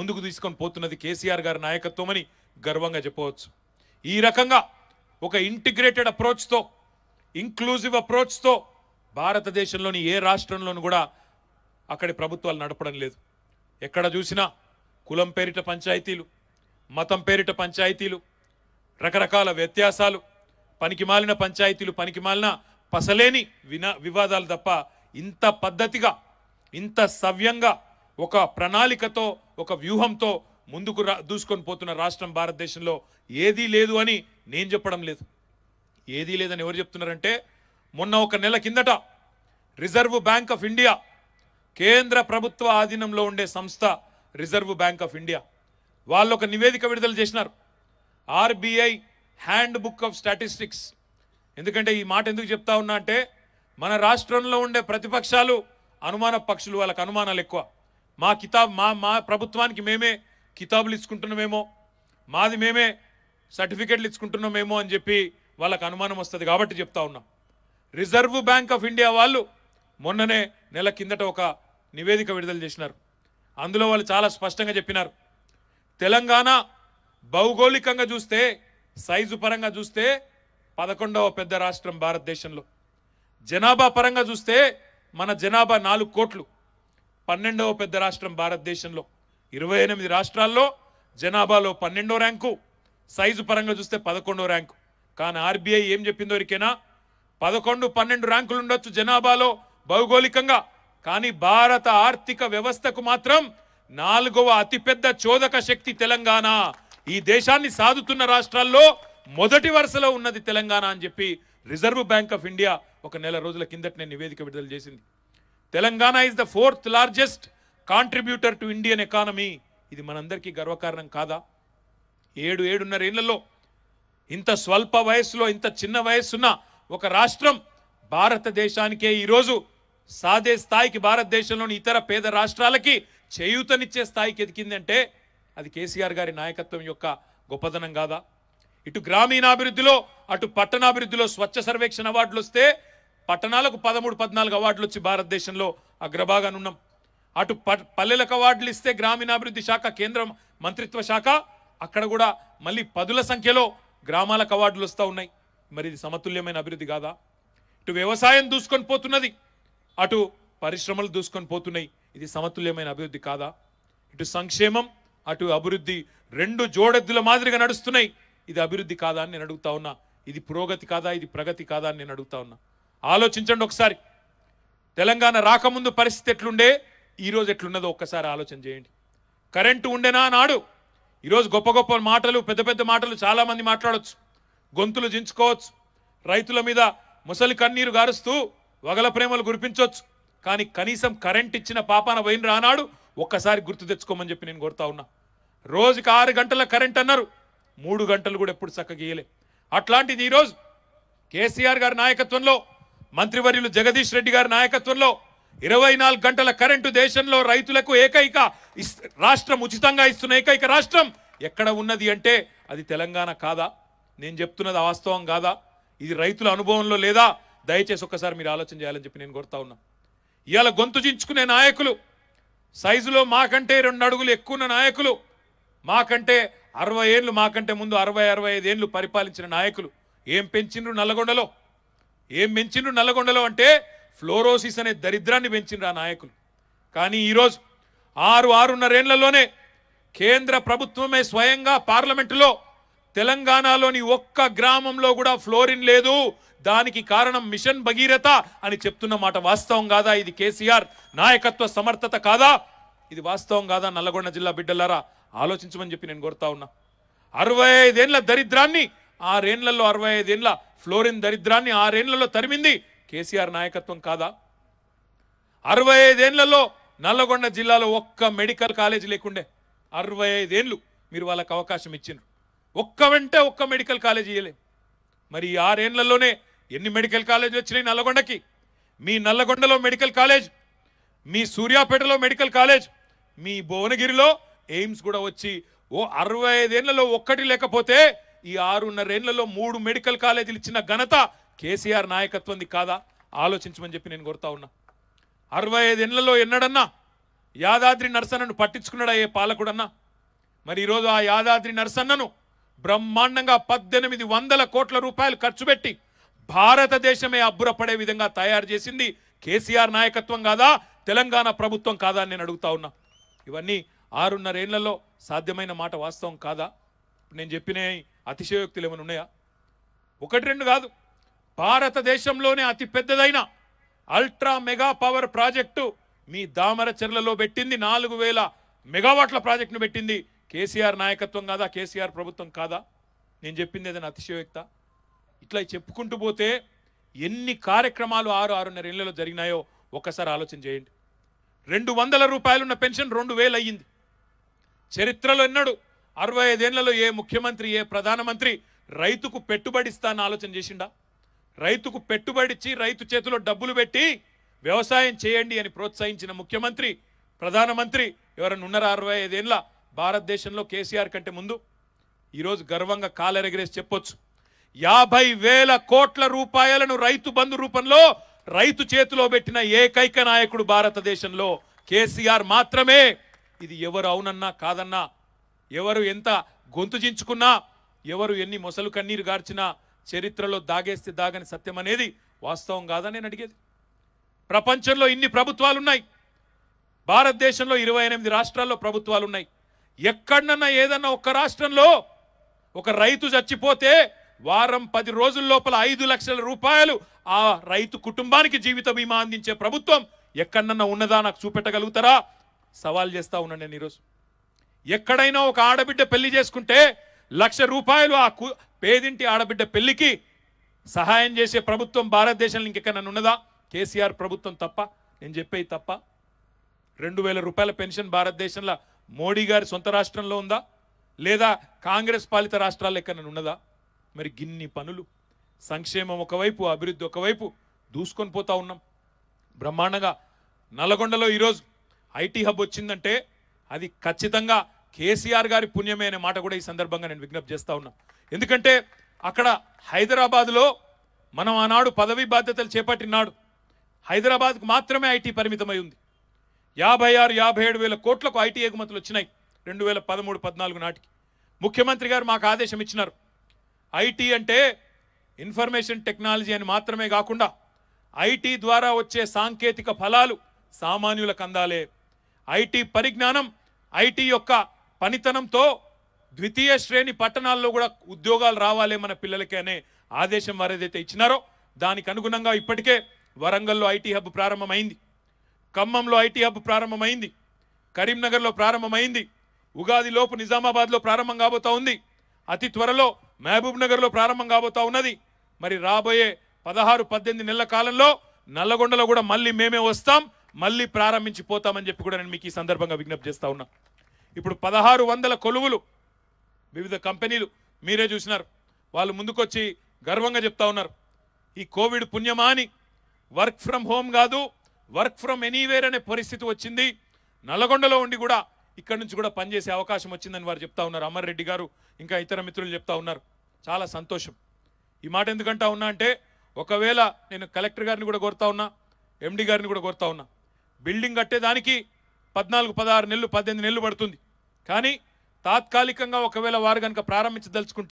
ముందుకు తీసుకొని పోతున్నది కేసీఆర్ గారి నాయకత్వం అని గర్వంగా చెప్పవచ్చు. ఈ రకంగా ఒక ఇంటిగ్రేటెడ్ అప్రోచ్తో ఇంక్లూజివ్ అప్రోచ్తో భారతదేశంలోని ఏ రాష్ట్రంలోనూ కూడా అక్కడి ప్రభుత్వాలు నడపడం లేదు. ఎక్కడ చూసినా కులం పేరిట పంచాయతీలు మతం పేరిట పంచాయతీలు రకరకాల వ్యత్యాసాలు పనికిమాలిన పంచాయతీలు పనికిమాలిన పసలేని వినా వివాదాలు తప్ప ఇంత పద్ధతిగా ఇంత సవ్యంగా ఒక ప్రణాళికతో ఒక వ్యూహంతో ముందుకు రా దూసుకొని పోతున్న రాష్ట్రం భారతదేశంలో ఏదీ లేదు అని నేను చెప్పడం లేదు. ఏదీ లేదని ఎవరు చెప్తున్నారంటే మొన్న ఒక నెల కిందట రిజర్వ్ బ్యాంక్ ఆఫ్ ఇండియా కేంద్ర ప్రభుత్వ ఆధీనంలో ఉండే సంస్థ రిజర్వ్ బ్యాంక్ ఆఫ్ ఇండియా వాళ్ళు ఒక నివేదిక విడుదల చేసినారు. RBI handbook of statistics. ఎందుకంటే ఈ మాట ఎందుకు చెప్తా ఉన్నా అంటే మన రాష్ట్రంలో ఉండే ప్రతిపక్షాలు అనుమాన పక్షులు వాళ్ళకి అనుమానాలు ఎక్కువ. మా కితాబ్ మా మా ప్రభుత్వానికి మేమే కితాబులు ఇచ్చుకుంటున్నామేమో మాది మేమే సర్టిఫికెట్లు ఇచ్చుకుంటున్నామేమో అని చెప్పి వాళ్ళకు అనుమానం వస్తుంది కాబట్టి చెప్తా ఉన్నాం. రిజర్వ్ బ్యాంక్ ఆఫ్ ఇండియా వాళ్ళు మొన్ననే నెల కిందట ఒక నివేదిక విడుదల చేసినారు. అందులో వాళ్ళు చాలా స్పష్టంగా చెప్పినారు. తెలంగాణ భౌగోళికంగా చూస్తే సైజు పరంగా చూస్తే పదకొండవ పెద్ద రాష్ట్రం భారతదేశంలో. జనాభా పరంగా చూస్తే మన జనాభా నాలుగు కోట్లు. పన్నెండవ పెద్ద రాష్ట్రం భారతదేశంలో. ఇరవై ఎనిమిది రాష్ట్రాల్లో జనాభాలో పన్నెండో ర్యాంకు సైజు పరంగా చూస్తే పదకొండో ర్యాంకు. కానీ ఆర్బీఐ ఏం చెప్పిందో వరకేనా పదకొండు పన్నెండు ర్యాంకులు ఉండొచ్చు జనాభాలో భౌగోళికంగా. కానీ భారత ఆర్థిక వ్యవస్థకు మాత్రం నాలుగవ అతిపెద్ద చోదక శక్తి తెలంగాణ. ఈ దేశాన్ని సాదుతున్న రాష్ట్రాల్లో మొదటి వరుసలో ఉన్నది తెలంగాణ అని చెప్పి రిజర్వ్ బ్యాంక్ ఆఫ్ ఇండియా ఒక నెల రోజుల కిందటనే నివేదిక విడుదల చేసింది. Telangana is the fourth largest contributor to Indian economy ఇది మనందరికీ గర్వకారణం కాదా? ఏడు ఏడున్నర ఏళ్ళలో ఇంత స్వల్ప వయస్సులో ఇంత చిన్న వయస్సున్న ఒక రాష్ట్రం భారతదేశానికే ఈరోజు సాదే స్థాయికి భారతదేశంలోని ఇతర పేద రాష్ట్రాలకి చేయూతనిచ్చే స్థాయికి ఎదిగిందంటే అది కేసీఆర్ గారి నాయకత్వం యొక్క గొప్పదనం కాదా? ఇటు గ్రామీణాభివృద్ధిలో అటు పట్టణాభివృద్ధిలో స్వచ్ఛ సర్వేక్షణ అవార్డులు వస్తే పట్టణాలకు పదమూడు పద్నాలుగు అవార్డులు వచ్చి భారతదేశంలో అగ్రభాగాన్ని ఉన్నాం అటు ప- పల్లెలకు అవార్డులు ఇస్తే గ్రామీణాభివృద్ధి శాఖ కేంద్ర మంత్రిత్వ శాఖ అక్కడ కూడా మళ్ళీ పదుల సంఖ్యలో గ్రామాలకు అవార్డులు వస్తూ ఉన్నాయి. మరి ఇది సమతుల్యమైన అభివృద్ధి కాదా? ఇటు వ్యవసాయం దూసుకొని పోతున్నది అటు పరిశ్రమలు దూసుకొని పోతున్నాయి. ఇది సమతుల్యమైన అభివృద్ధి కాదా? ఇటు సంక్షేమం అటు అభివృద్ధి రెండు జోడెద్దుల మాదిరిగా నడుస్తున్నాయి. ఇది అభివృద్ధి కాదా అని నేను అడుగుతా ఉన్నా. ఇది పురోగతి కాదా? ఇది ప్రగతి కాదా అని నేను అడుగుతా ఉన్నా. ఆలోచించండి ఒకసారి. తెలంగాణ రాకముందు పరిస్థితి ఎట్లుండే? ఈరోజు ఎట్లున్నదో ఒక్కసారి ఆలోచన చేయండి. కరెంటు ఉండేనా నాడు? ఈరోజు గొప్ప గొప్ప మాటలు పెద్ద పెద్ద మాటలు చాలామంది మాట్లాడవచ్చు గొంతులు జించుకోవచ్చు. రైతుల మీద ముసలి కన్నీరు గారుస్తూ వగల ప్రేమలు గురిపించవచ్చు కానీ కనీసం కరెంట్ ఇచ్చిన పాపాన పోయిన రానాడు ఒక్కసారి గుర్తు తెచ్చుకోమని చెప్పి నేను కోరుతా ఉన్నా. రోజుకి ఆరు గంటల కరెంట్ అన్నారు. మూడు గంటలు కూడా ఎప్పుడు చక్కగా అట్లాంటిది ఈరోజు కేసీఆర్ గారి నాయకత్వంలో మంత్రివర్యులు జగదీష్ రెడ్డి గారి నాయకత్వంలో ఇరవై నాలుగు గంటల కరెంటు దేశంలో రైతులకు ఏకైక ఇస్- రాష్ట్రం ఉచితంగా ఇస్తున్న ఏకైక రాష్ట్రం ఎక్కడ ఉన్నది అంటే అది తెలంగాణ కాదా? నేను చెప్తున్నది వాస్తవం కాదా? ఇది రైతుల అనుభవంలో లేదా? దయచేసి ఒక్కసారి మీరు ఆలోచన చేయాలని చెప్పి నేను కోరుతా ఉన్నా. ఇవాళ గొంతు చించుకునే నాయకులు సైజులో మాకంటే రెండు అడుగులు ఎక్కువ ఉన్న నాయకులు మాకంటే అరవై ఏళ్ళు మాకంటే ముందు అరవై అరవై ఐదు ఏళ్ళు పరిపాలించిన నాయకులు ఏం పెంచిండ్రు నల్లగొండలో? ఏం పెంచిండ్రు నల్లగొండలో అంటే ఫ్లోరోసిస్ అనే దరిద్రాన్ని పెంచిండ్రు ఆ నాయకులు. కానీ ఈరోజు ఆరు ఆరున్నరేళ్ళలోనే కేంద్ర ప్రభుత్వమే స్వయంగా పార్లమెంటులో తెలంగాణలోని ఒక్క గ్రామంలో కూడా ఫ్లోరిన్ లేదు దానికి కారణం మిషన్ భగీరథ అని చెప్తున్న మాట వాస్తవం కాదా? ఇది కేసీఆర్ నాయకత్వ సమర్థత కాదా? ఇది వాస్తవం కాదా నల్లగొండ జిల్లా బిడ్డలారా? ఆలోచించమని చెప్పి నేను కోరుతా ఉన్నా. అరవై ఐదేళ్ళ దరిద్రాన్ని ఆరేండ్లలో అరవై ఐదేండ్ల ఫ్లోరిన్ దరిద్రాన్ని ఆరేండ్లలో తరిమింది కేసీఆర్ నాయకత్వం కాదా? అరవై ఐదేండ్లలో నల్లగొండ జిల్లాలో ఒక్క మెడికల్ కాలేజ్ లేకుండే అరవై ఐదేండ్లు మీరు వాళ్ళకి అవకాశం ఇచ్చిండ్రు. ఒక్క వెంటే ఒక్క మెడికల్ కాలేజ్ ఇయ్యలే. మరి ఈ ఎన్ని మెడికల్ కాలేజీలు వచ్చినాయి నల్లగొండకి? మీ నల్లగొండలో మెడికల్ కాలేజ్ మీ సూర్యాపేటలో మెడికల్ కాలేజ్ మీ భువనగిరిలో ఎయిమ్స్ కూడా వచ్చి ఓ అరవై ఐదేళ్ళలో ఒక్కటి లేకపోతే ఈ ఆరున్నరేళ్ళలో మూడు మెడికల్ కాలేజీలు ఇచ్చిన ఘనత కేసీఆర్ నాయకత్వంది కాదా? ఆలోచించమని చెప్పి నేను కోరుతా ఉన్నా. అరవై ఐదేళ్ళలో ఎన్నడన్నా యాదాద్రి నరసన్నను పట్టించుకున్నాడా ఏ పాలకుడన్నా? మరి ఈరోజు ఆ యాదాద్రి నరసన్నను బ్రహ్మాండంగా పద్దెనిమిది వందల కోట్ల రూపాయలు ఖర్చు పెట్టి భారతదేశమే అబ్బురపడే విధంగా తయారు చేసింది కేసీఆర్ నాయకత్వం కాదా? తెలంగాణ ప్రభుత్వం కాదా అని నేను అడుగుతా ఉన్నా. ఇవన్నీ ఆరున్నరేళ్ళలో సాధ్యమైన మాట వాస్తవం కాదా? నేను చెప్పిన అతిశయోక్తులు ఏమైనా ఉన్నాయా? ఒకటి రెండు కాదు. భారతదేశంలోనే అతి పెద్దదైన అల్ట్రా మెగా పవర్ ప్రాజెక్టు మీ దామరచెర్లలో పెట్టింది నాలుగు వేల మెగావాట్ల ప్రాజెక్టును పెట్టింది. కేసీఆర్ నాయకత్వం కాదా? కేసీఆర్ ప్రభుత్వం కాదా? నేను చెప్పింది ఏదైనా అతిశయోక్త? ఇట్లా చెప్పుకుంటూ పోతే ఎన్ని కార్యక్రమాలు ఆరు ఆరున్నర ఇళ్ళలో జరిగినాయో ఒక్కసారి ఆలోచన చేయండి. రెండు వందల రూపాయలున్న పెన్షన్ రెండు వేలు అయ్యింది. చరిత్రలో ఎన్నడు అరవై ఐదేళ్ళలో ఏ ముఖ్యమంత్రి ఏ ప్రధానమంత్రి రైతుకు పెట్టుబడి ఇస్తానని ఆలోచన చేసిండా? రైతుకు పెట్టుబడి ఇచ్చి రైతు చేతిలో డబ్బులు పెట్టి వ్యవసాయం చేయండి అని ప్రోత్సహించిన ముఖ్యమంత్రి ప్రధానమంత్రి ఎవరైనా ఉన్నారా అరవై ఐదేళ్ళ భారతదేశంలో కేసీఆర్ కంటే ముందు? ఈరోజు గర్వంగా కాలెరగిరేసి చెప్పొచ్చు. యాభై వేల కోట్ల రూపాయలను రైతు బంధు రూపంలో రైతు చేతిలో పెట్టిన ఏకైక నాయకుడు భారతదేశంలో కేసీఆర్ మాత్రమే. ఇది ఎవరు అవునన్నా కాదన్నా ఎవరు ఎంత గొంతు చించుకున్నా ఎవరు ఎన్ని మొసలు కన్నీరు గార్చినా చరిత్రలో దాగేస్తే దాగని సత్యం అనేది వాస్తవం కాదని నేను అడిగేది. ప్రపంచంలో ఇన్ని ప్రభుత్వాలు ఉన్నాయి భారతదేశంలో ఇరవై ఎనిమిది రాష్ట్రాల్లో ప్రభుత్వాలు ఉన్నాయి ఎక్కడన్నా ఏదన్నా ఒక్క రాష్ట్రంలో ఒక రైతు చచ్చిపోతే వారం పది రోజుల లోపల ఐదు లక్షల రూపాయలు ఆ రైతు కుటుంబానికి జీవిత బీమా అందించే ప్రభుత్వం ఎక్కడన్నా ఉన్నదా? నాకు చూపెట్టగలుగుతారా? సవాల్ చేస్తా ఉన్నాను నేను ఈరోజు. ఎక్కడైనా ఒక ఆడబిడ్డ పెళ్ళి చేసుకుంటే లక్ష రూపాయలు ఆ కు- పేదింటి ఆడబిడ్డ పెళ్ళికి సహాయం చేసే ప్రభుత్వం భారతదేశంలో ఇంకెక్కడన్నా ఉన్నదా? కేసీఆర్ ప్రభుత్వం తప్ప. నేను చెప్పేది తప్ప. రెండు వేల రూపాయల పెన్షన్ భారతదేశంలో మోడీ గారి సొంత రాష్ట్రంలో ఉందా? లేదా కాంగ్రెస్ పాలిత రాష్ట్రాల్లో ఎక్కడైనా ఉన్నదా? మరి గిన్ని పనులు. సంక్షేమం ఒకవైపు అభివృద్ధి ఒకవైపు దూసుకొని పోతా ఉన్నాం. బ్రహ్మాండంగా నల్గొండలో ఈరోజు ఐటీ హబ్ వచ్చిందంటే అది ఖచ్చితంగా కేసీఆర్ గారి పుణ్యమే అనే మాట కూడా ఈ సందర్భంగా నేను విజ్ఞప్తి చేస్తా ఉన్నా. ఎందుకంటే అక్కడ హైదరాబాద్లో మనం ఆనాడు పదవీ బాధ్యతలు చేపట్టినాడు. హైదరాబాద్కు మాత్రమే ఐటీ పరిమితమై ఉంది. యాభై ఆరు యాభై ఏడు వేల కోట్లకు ఐటీ ఎగుమతులు వచ్చినాయి రెండు వేల పదమూడు పద్నాలుగు నాటికి. ముఖ్యమంత్రి గారు మాకు ఆదేశం ఇచ్చినారు. ఐటీ అంటే ఇన్ఫర్మేషన్ టెక్నాలజీ అని మాత్రమే కాకుండా ఐటీ ద్వారా వచ్చే సాంకేతిక ఫలాలు సామాన్యులకు అందాలే. ఐటీ పరిజ్ఞానం ఐటీ యొక్క పనితనంతో ద్వితీయ శ్రేణి పట్టణాల్లో కూడా ఉద్యోగాలు రావాలి మన పిల్లలకి అనే ఆదేశం వారు ఏదైతే ఇచ్చినారో దానికి అనుగుణంగా ఇప్పటికే వరంగల్లో ఐటీ హబ్ ప్రారంభమైంది. ఖమ్మంలో ఐటీ హబ్ ప్రారంభమైంది. కరీంనగర్లో ప్రారంభమైంది. ఉగాది లోపు నిజామాబాద్లో ప్రారంభం కాబోతా ఉంది. అతి త్వరలో మహబూబ్ నగర్లో ప్రారంభం కాబోతా ఉన్నది. మరి రాబోయే పదహారు పద్దెనిమిది నెలల కాలంలో నల్లగొండలో కూడా మళ్ళీ మేమే వస్తాం. మళ్ళీ ప్రారంభించి పోతామని చెప్పి కూడా నేను మీకు ఈ సందర్భంగా విజ్ఞప్తి చేస్తా ఉన్నా. ఇప్పుడు పదహారు వందల కొలువులు వివిధ కంపెనీలు మీరే చూసినారు. వాళ్ళు ముందుకొచ్చి గర్వంగా చెప్తా ఉన్నారు. ఈ కోవిడ్ పుణ్యమా అని వర్క్ ఫ్రమ్ హోమ్ కాదు వర్క్ ఫ్రమ్ ఎనీవేర్ అనే పరిస్థితి వచ్చింది. నల్లగొండలో ఉండి కూడా ఇక్కడ నుంచి కూడా పనిచేసే అవకాశం వచ్చిందని వారు చెప్తా ఉన్నారు. అమర్ రెడ్డి గారు ఇంకా ఇతర మిత్రులు చెప్తా ఉన్నారు. చాలా సంతోషం. ఈ మాట ఎందుకంటా ఉన్నా అంటే ఒకవేళ నేను కలెక్టర్ గారిని కూడా కోరుతా ఉన్నా ఎండి గారిని కూడా కోరుతా ఉన్నా బిల్డింగ్ కట్టేదానికి పద్నాలుగు పదహారు నెలలు పద్దెనిమిది నెలలు పడుతుంది. కానీ తాత్కాలికంగా ఒకవేళ వారు కనుక ప్రారంభించదలుచుకుంటే